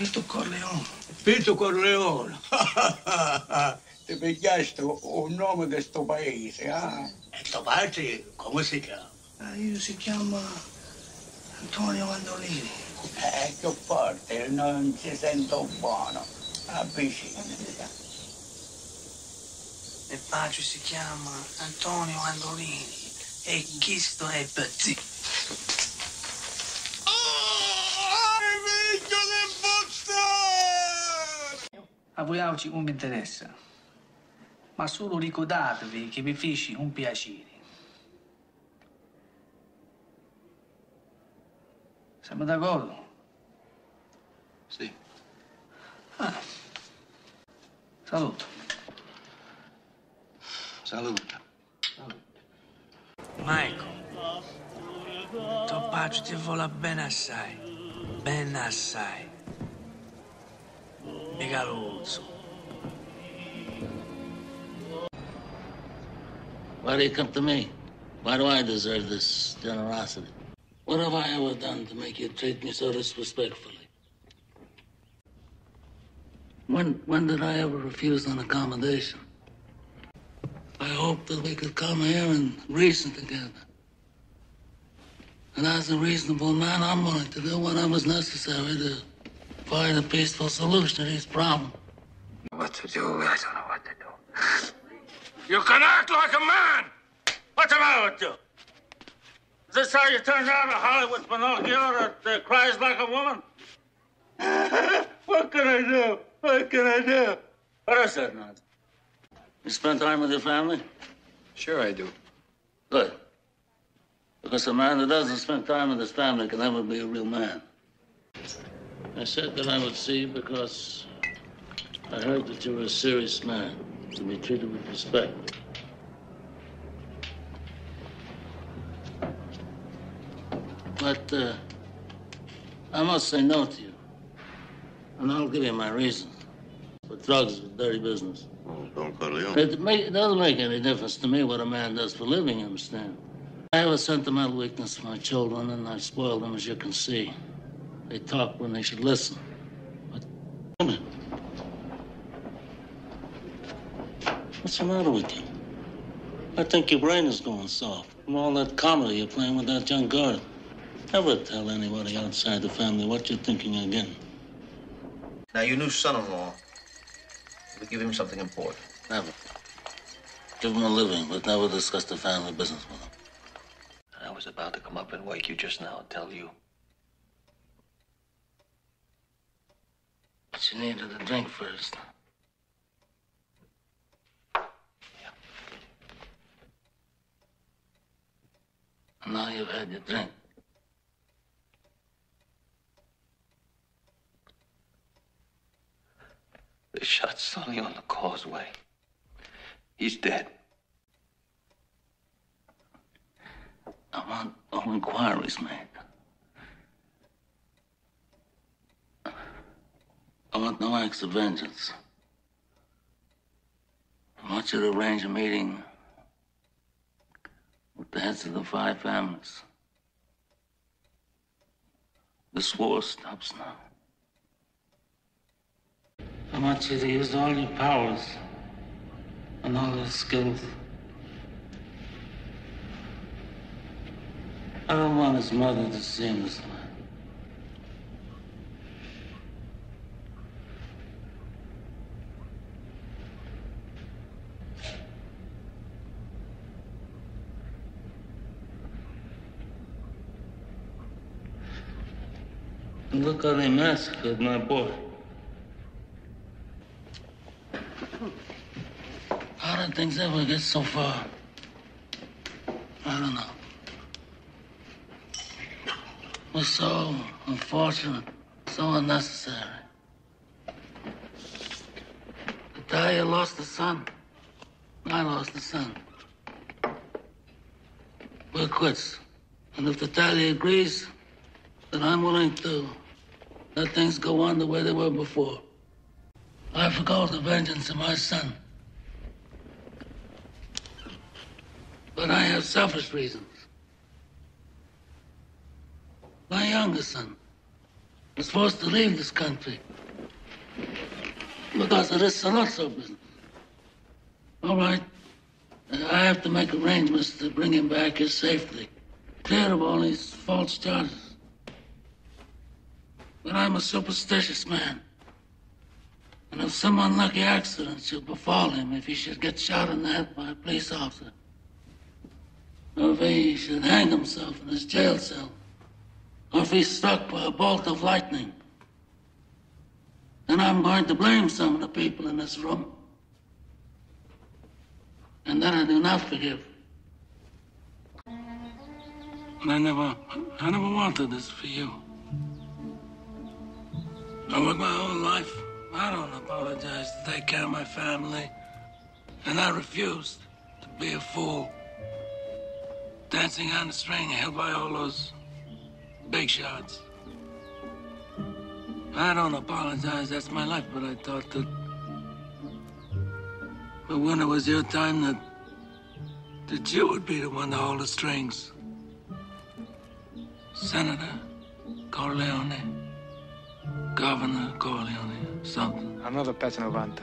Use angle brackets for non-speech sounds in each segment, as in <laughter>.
Vito Corleone. Vito Corleone. <laughs> Ti pigliaste un nome di sto paese, eh? E sto paese come si chiama? Ah, io si chiama Antonio Mandolini. Eh, che forte, non si sento buono. Avvicinati. Mio padre si chiama Antonio Mandolini e questo è Petit. A voi oggi non mi interessa, ma solo ricordatevi che vi feci un piacere. Siamo d'accordo? Sì. Ah. Saluto. Salute. Michael, tuo padre ti vuole bene assai, ben assai. Megaluzzo. Why do you come to me? Why do I deserve this generosity? What have I ever done to make you treat me so disrespectfully? When, when did I ever refuse an accommodation? I hoped that we could come here and reason together. And as a reasonable man, I'm willing to do whatever's necessary to find a peaceful solution to these problems. What to do? I don't know what to do. You can act like a man! What's the matter with you? Is this how you turned out a Hollywood Pinocchio that uh, cries like a woman? <laughs> what can I do? What can I do? What is that nonsense? You spend time with your family? Sure, I do. Good. Because a man that doesn't spend time with his family can never be a real man. I said that I would see you because I heard that you were a serious man to be treated with respect. But uh, I must say no to you. And I'll give you my reasons. But drugs is dirty business. Oh, Corleone. It, make, it doesn't make any difference to me what a man does for a living, you understand? I have a sentimental weakness for my children, and I spoil them, as you can see. They talk when they should listen. But, come here. What's the matter with you? I think your brain is going soft from all that comedy you're playing with that young girl. Never tell anybody outside the family what you're thinking again. Now, your new son-in-law, we give him something important. Never. Give him a living, but never discuss the family business with him. I was about to come up and wake you just now and tell you. You needed a drink first. And now you've had your drink. They shot Sonny on the causeway. He's dead. I want all inquiries made. I want no acts of vengeance. I want you to arrange a meeting with the heads of the five families. This war stops now. I want you to use all your powers and all your skills. I don't want his mother to see him And Look how they massacred my boy. How did things ever get so far? I don't know. Was so unfortunate, so unnecessary. Tattaglia lost a son. I lost a son. We're quits. And if Tattaglia agrees, then I'm willing to let things go on the way they were before. I forgot the vengeance of my son. But I have selfish reasons. My youngest son was forced to leave this country Because of this Sollozzo business. All right. I have to make arrangements to bring him back here safely. Clear of all these false charges. But I'm a superstitious man. And if some unlucky accident should befall him, if he should get shot in the head by a police officer, or if he should hang himself in his jail cell, or if he's struck by a bolt of lightning, then I'm going to blame some of the people in this room. And that I do not forgive. And I never, I never wanted this for you. I worked my whole life. I don't apologize to take care of my family. And I refused to be a fool. Dancing on the string held by all those big shots. I don't apologize, that's my life, but I thought that. But when it was your time, that. that you would be the one to hold the strings. Senator Corleone. Governor Corleone, something. Another pezzonovante.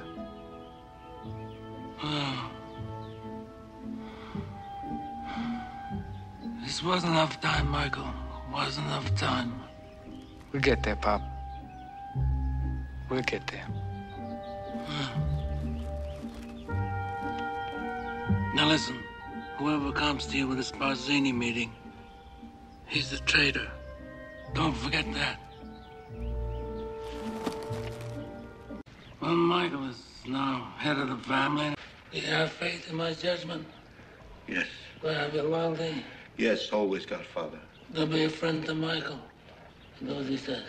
Oh. This wasn't enough time, Michael. Wasn't enough time. We'll get there, Pop. We'll get there. Hmm. Now listen, whoever comes to you with a Barzini meeting, he's a traitor. Don't forget that. Well, Michael is now head of the family. Do you have faith in my judgment? Yes. Do I have your loyalty? Yes, always, Godfather. There'll be a friend to Michael. He knows he says.